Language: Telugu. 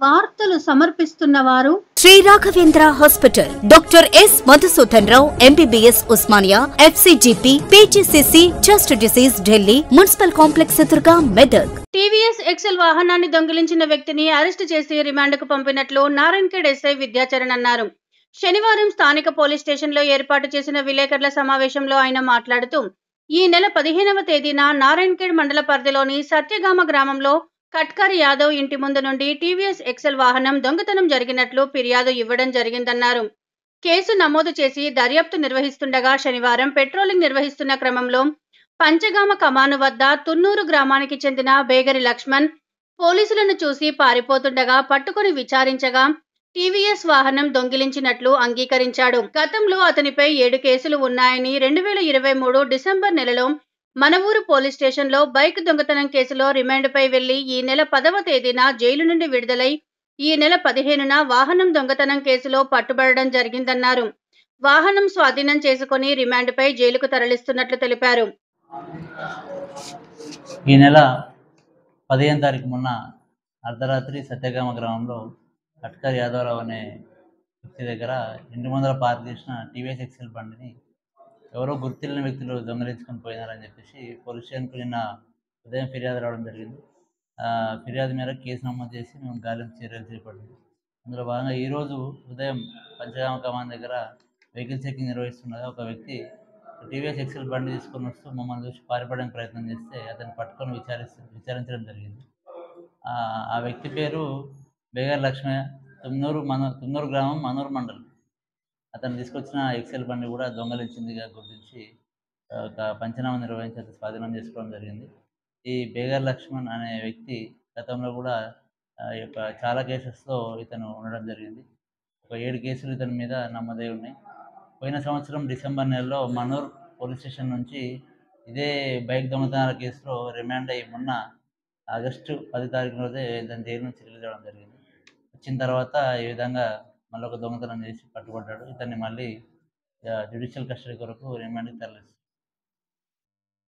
వార్తలు సమర్పిస్తున్న వారు Shri Raghavendra hospital. Doctor S Madhusudan Rao MBBS Osmania FCGP PGCC chest disease Delhi municipal complex ఎదురుగా మెదక్ టీవీఎస్ ఎక్సెల్ వాహనాన్ని దొంగిలించిన వ్యక్తిని అరెస్ట్ చేసి రిమాండ్కు పంపినట్లు నారాయణఖేడ్ ఎస్ఐ విద్యాచరణ్ అన్నారు. శనివారం స్థానిక పోలీస్ స్టేషన్లో ఏర్పాటు చేసిన విలేకరుల సమావేశంలో ఆయన మాట్లాడుతూ ఈ నెల పదిహేనవ తేదీన నారాయణఖేడ్ మండల పరిధిలోని సత్యగామ గ్రామంలో కట్కర్ యాదవ్ ఇంటి ముందు నుండి టీవీఎస్ ఎక్సెల్ వాహనం దొంగతనం జరిగినట్లు ఫిర్యాదు ఇవ్వడం జరిగిందన్నారు. కేసు నమోదు చేసి దర్యాప్తు నిర్వహిస్తుండగా శనివారం పెట్రోలింగ్ నిర్వహిస్తున్న క్రమంలో పంచగామ కమాను వద్ద తున్నూరు గ్రామానికి చెందిన బేగరి లక్ష్మణ్ పోలీసులను చూసి పారిపోతుండగా పట్టుకుని విచారించగా టీవీఎస్ వాహనం దొంగిలించినట్లు అంగీకరించాడు. గతంలో అతనిపై ఏడు కేసులు ఉన్నాయని రెండు వేల ఇరవై మూడు డిసెంబర్ నెలలో మన ఊరు పోలీస్ స్టేషన్లో బైక్ దొంగతనం కేసులో రిమాండ్పై వెళ్ళి ఈ నెల పదవ తేదీన జైలు నుండి విడుదలై ఈ నెల పదిహేనున వాహనం దొంగతనం కేసులో పట్టుబడడం జరిగిందన్నారు. వాహనం స్వాధీనం చేసుకుని రిమాండ్పై జైలుకు తరలిస్తున్నట్లు తెలిపారు. ఈ నెల పదిహేను తారీఖు మొన్న అర్ధరాత్రి సత్యగామ గ్రామంలో అట్కర్ యాదవరావు అనే వ్యక్తి దగ్గర ఇంటి ముందర పార్క్ చేసిన టీవీఎస్ ఎక్సెల్ బండిని ఎవరో గుర్తిల్లిన వ్యక్తులు దొంగలించుకొని పోయినారని చెప్పేసి పోలీస్ స్టేషన్కు నిన్న ఉదయం ఫిర్యాదు రావడం జరిగింది. ఆ, ఫిర్యాదు మేరకు కేసు నమోదు చేసి మేము గాలింపు చర్యలు చేపట్టింది అందులో భాగంగా ఈరోజు ఉదయం పంచగామ కమాన్ దగ్గర వెహికల్ చెకింగ్ నిర్వహిస్తుండగా ఒక వ్యక్తి టీవీఎస్ ఎక్సెల్ బండి తీసుకొని వస్తూ మమ్మల్ని చూసి పారిపడడానికి ప్రయత్నం చేస్తే అతను పట్టుకొని విచారిస్తూ విచారించడం జరిగింది. ఆ ఆ వ్యక్తి పేరు బేగర్ లక్ష్మయ్య తుమ్నూరు మన తుమ్నూరు గ్రామం మనూరు మండలం. అతను తీసుకొచ్చిన ఎక్సెల్ బండి కూడా దొంగలించిందిగా గుర్తించి ఒక పంచనామా నిర్వహించి అతను స్వాధీనం చేసుకోవడం జరిగింది. ఈ బేగర్ లక్ష్మణ్ అనే వ్యక్తి గతంలో కూడా ఈ యొక్క చాలా కేసెస్లో ఇతను ఉండడం జరిగింది. ఒక ఏడు కేసులు ఇతని మీద నమోదై ఉన్నాయి. పోయిన సంవత్సరం డిసెంబర్ నెలలో మనూర్ పోలీస్ స్టేషన్ నుంచి ఇదే బైక్ దొంగతనాల కేసులో రిమాండ్ అయ్యి మొన్న ఆగస్టు పది తారీఖు రోజే ఇతని జైలు నుంచి రిలీజ్ అవ్వడం జరిగింది. వచ్చిన తర్వాత ఈ విధంగా మళ్ళీ ఒక దొంగతనం చేసి పట్టుబడ్డాడు. ఇతన్ని మళ్ళీ జ్యుడిషియల్ కస్టడీ కొరకు రిమాండ్కి తరలిస్తారు